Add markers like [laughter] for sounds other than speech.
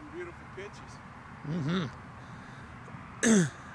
Some beautiful pictures. Mm-hmm. [clears throat]